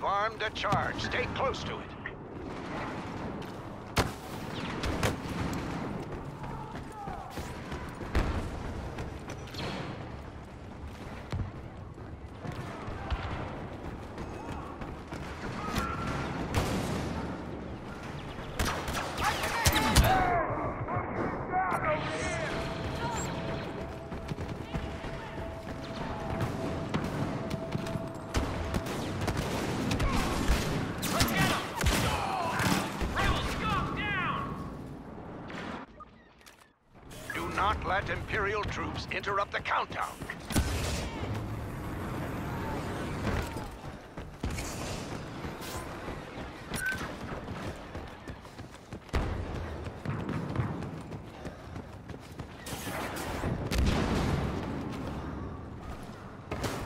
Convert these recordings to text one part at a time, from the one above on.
We've armed a charge. Stay close to it. Let Imperial troops interrupt the countdown.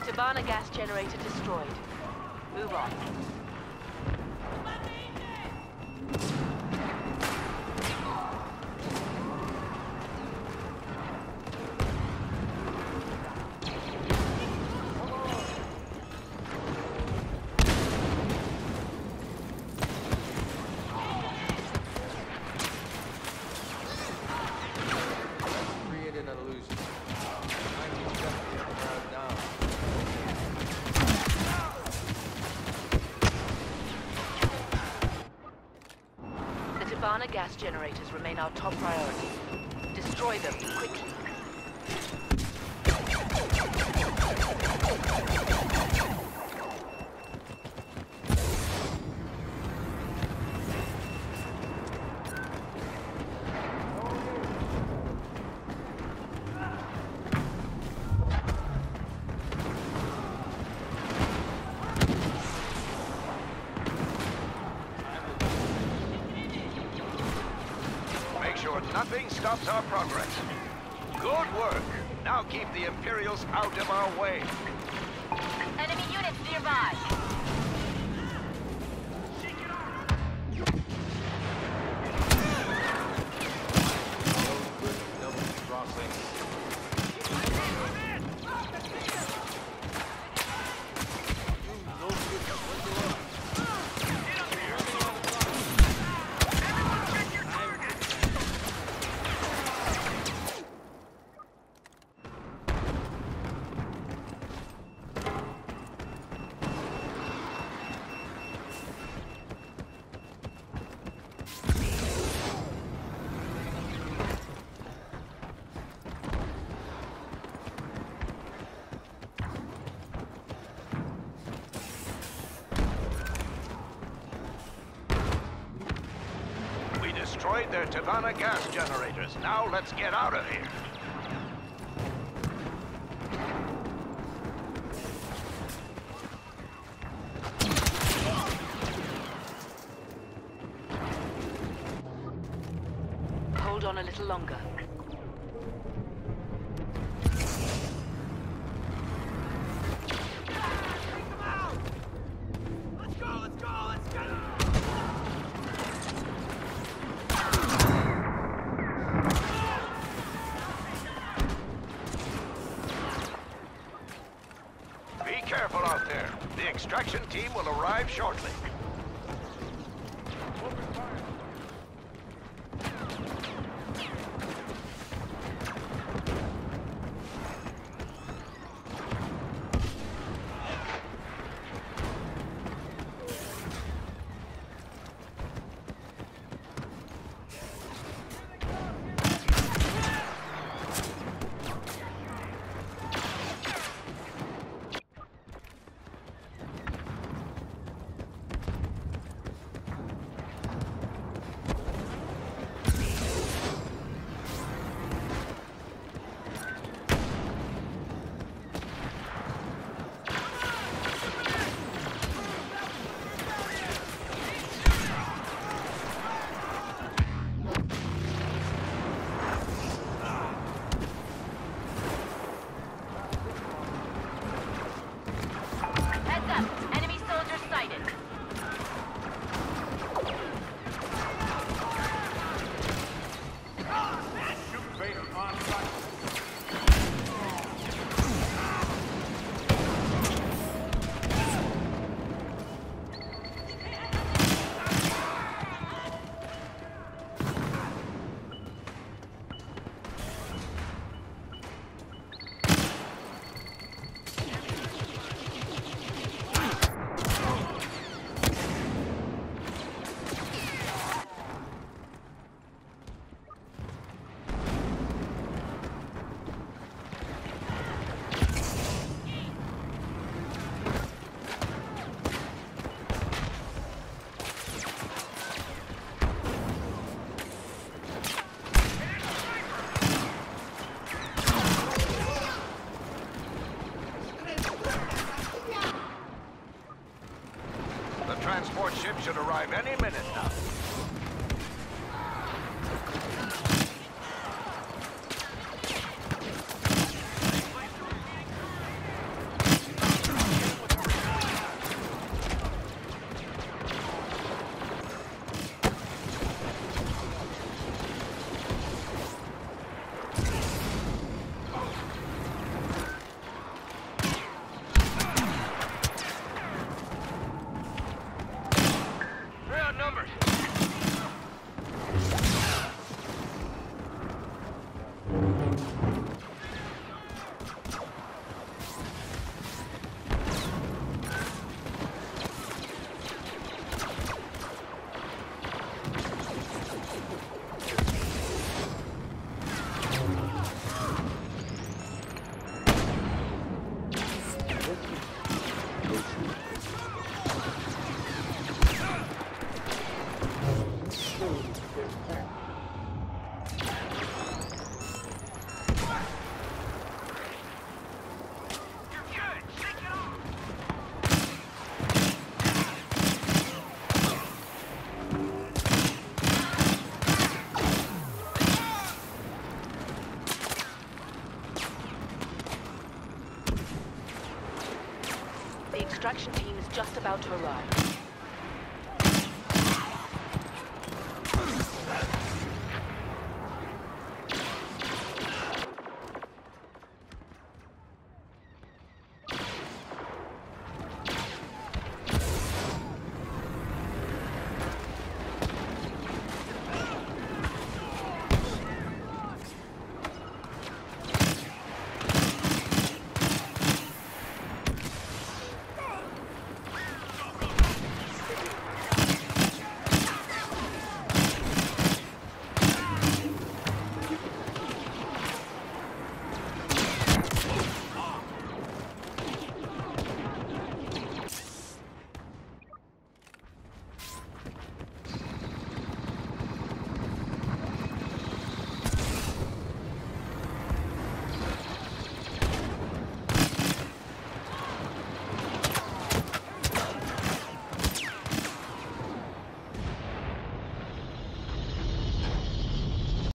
Tibanna gas generator destroyed. Move on. Gas generators remain our top priority. Destroy them quickly. Sure nothing stops our progress. Good work. Now keep the Imperials out of our way. Enemy units nearby. Destroyed their Tibanna gas generators. Now let's get out of here. Be careful out there. The extraction team will arrive shortly. Should arrive any minute about to arrive.